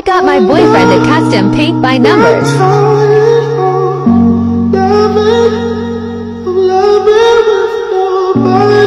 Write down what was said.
I got my boyfriend a custom paint by numbers. Love it, love it with nobody.